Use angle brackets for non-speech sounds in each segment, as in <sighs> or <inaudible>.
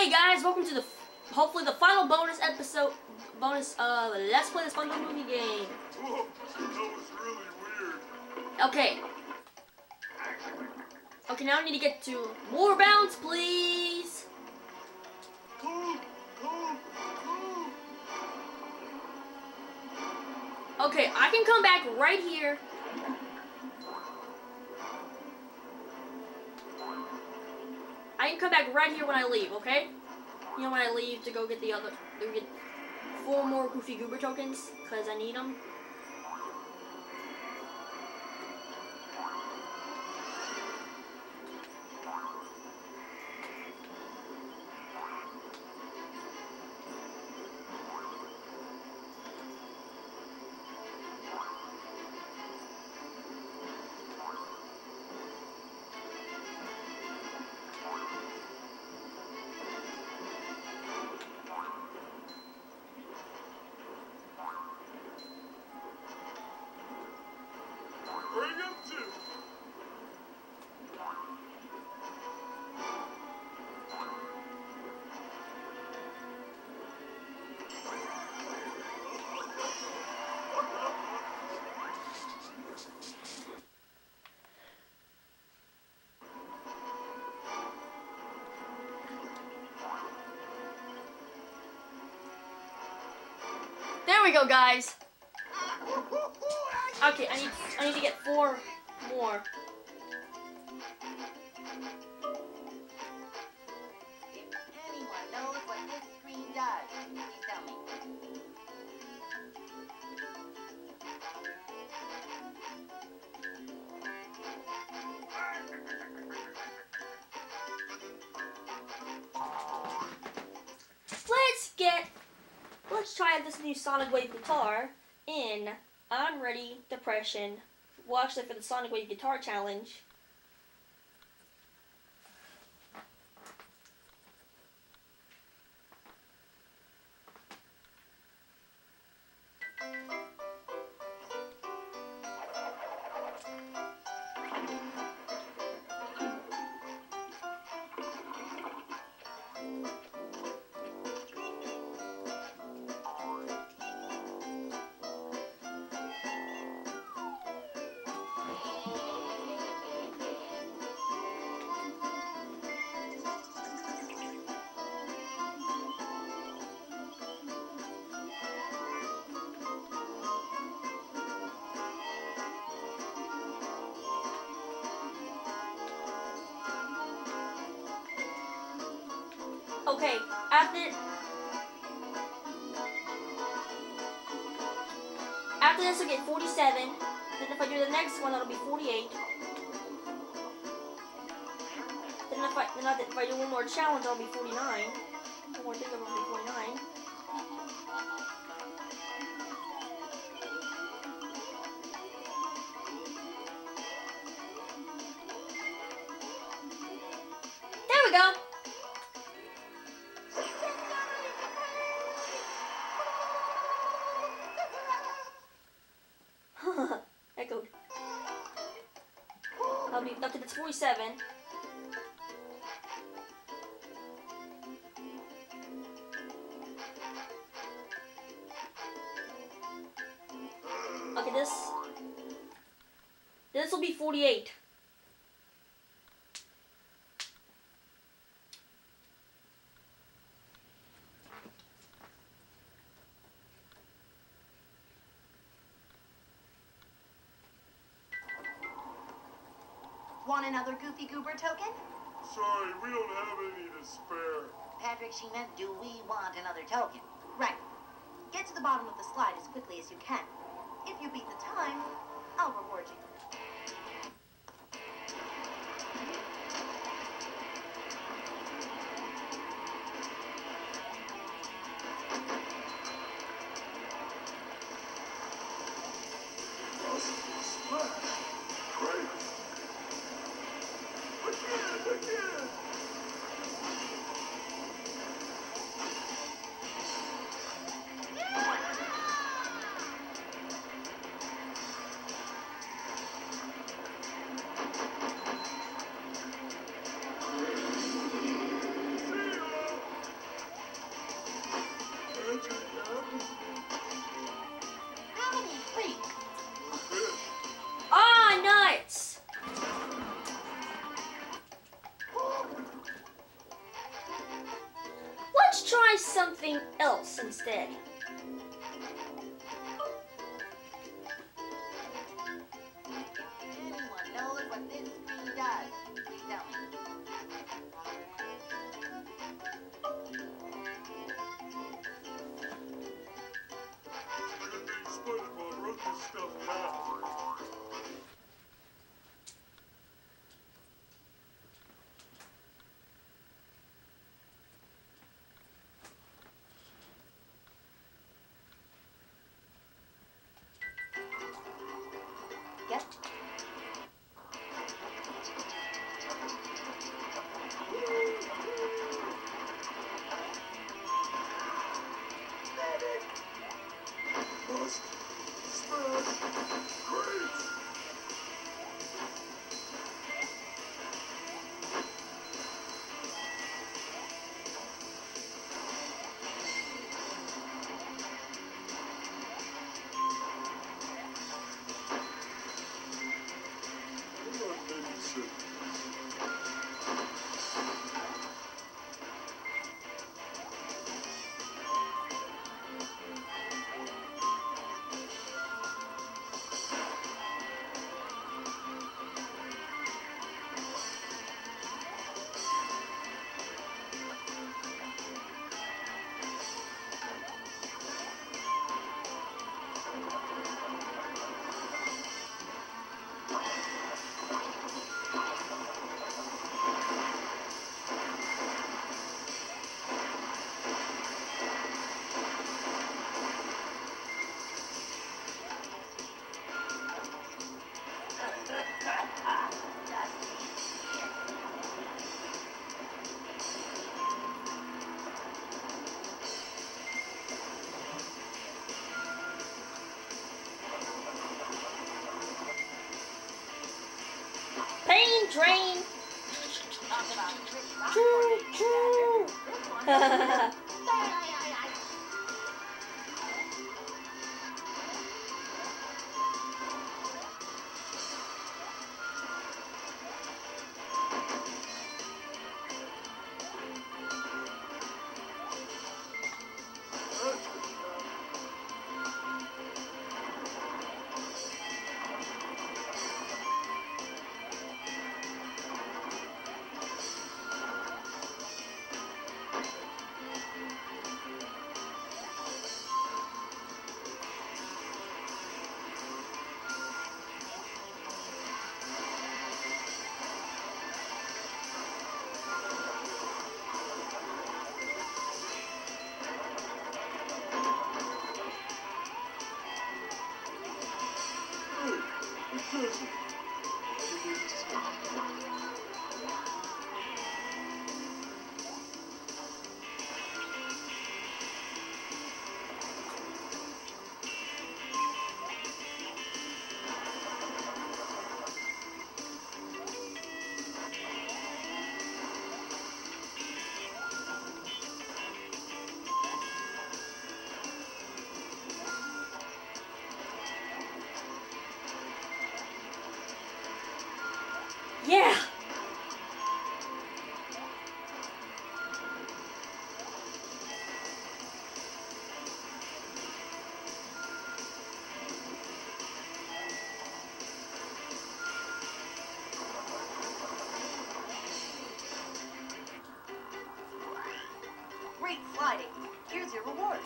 Hey guys, welcome to the hopefully the final bonus episode, bonus uh Let's Play this fun movie game. Whoa, that was really weird. Okay. Okay, now I need to get to more bounce, please. Okay, I can come back right here. Can come back right here when I leave, okay? You know when I leave to go get the other, to get four more Goofy Goober tokens, because I need them. There we go, guys. <laughs> Okay, I need I need to get four more. If anyone knows what this screen does, please tell me. Let's get let's try out this new Sonic Wave guitar in I'm Ready Depression. Watch it for the Sonic Wave Guitar Challenge. Okay, after after this, I'll get 47. Then if I do the next one, that'll be 48. Then if I then I- if I do one more challenge, I'll be 49. One more thing, I'll be 49. There we go. Okay. Okay, this this will be forty-eight. Want another Goofy Goober token? Sorry, we don't have any to spare. Patrick, she meant, do we want another token? Right. Get to the bottom of the slide as quickly as you can. If you beat the time, I'll reward you. Instead. Choo choo. <laughs> Here's your reward.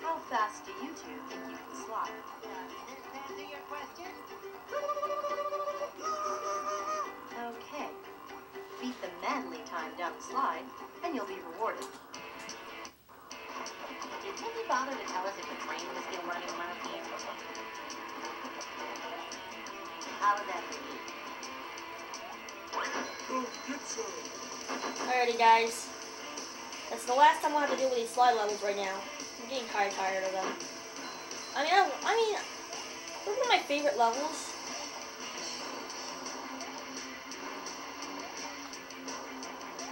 How fast do you two think you can slide? answer your question? Okay. Beat the manly time down the slide, and you'll be rewarded. Did Timmy bother to tell us if the train was still running around here? How was that for you? Go get. Alrighty, guys. That's the last time I'll have to deal with these slide levels right now. I'm getting kind of tired of them. I mean, I, I mean, they're one of my favorite levels.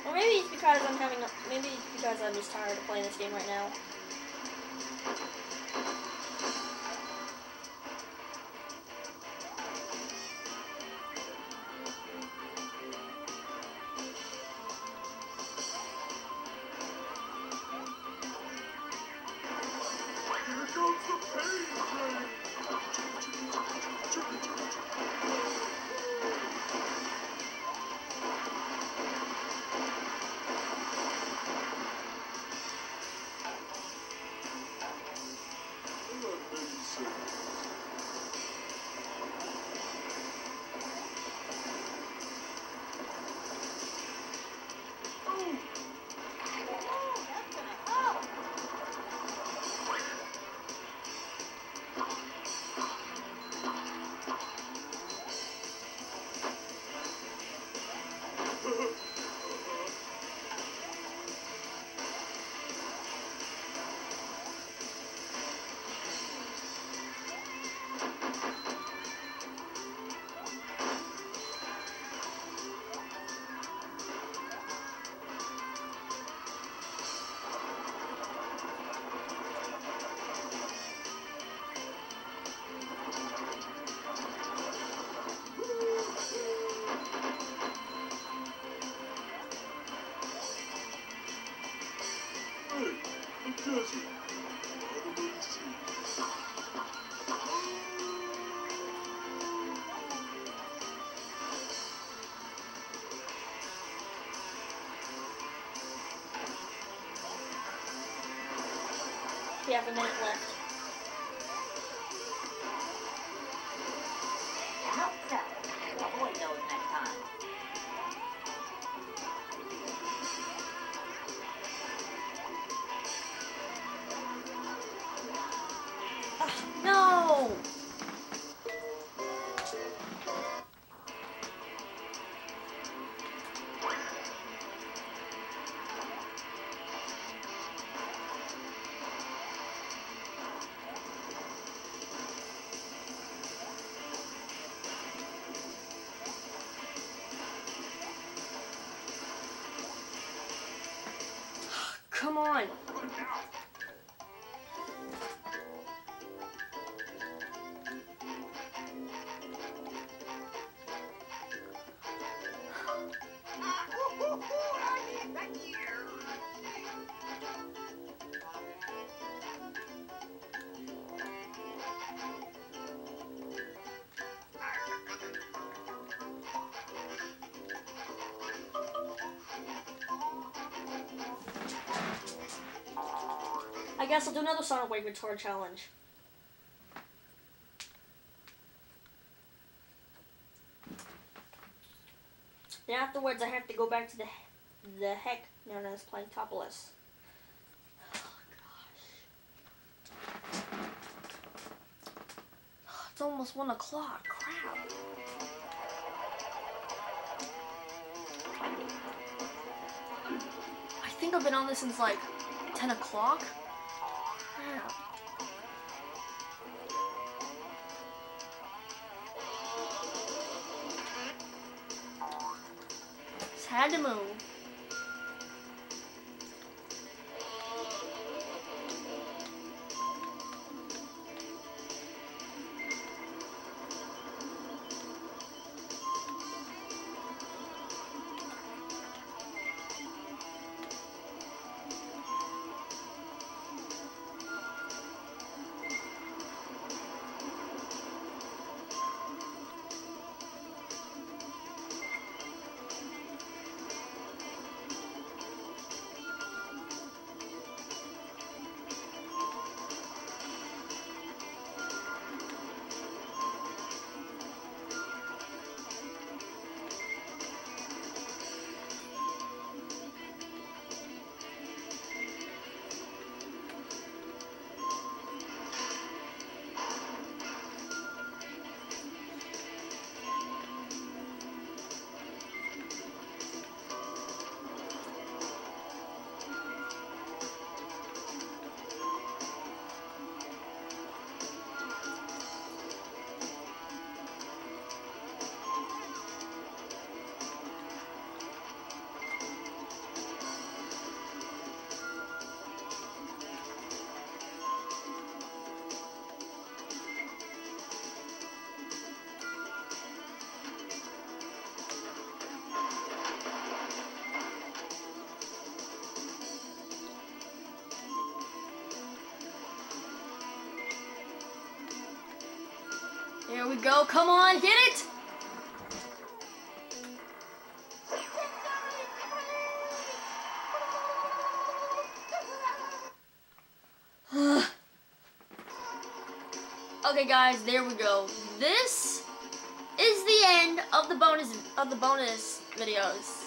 Or maybe it's because I'm having, a, maybe it's because I'm just tired of playing this game right now. We have a minute left. Guess I'll do another Sonic Wave Tour challenge. Then afterwards, I have to go back to the the heck known as Planktopolis. Oh gosh. It's almost one o'clock. Crap. I think I've been on this since like 10 o'clock. Had to move. We go. Come on, get it! <sighs> okay, guys, there we go. This is the end of the bonus of the bonus videos.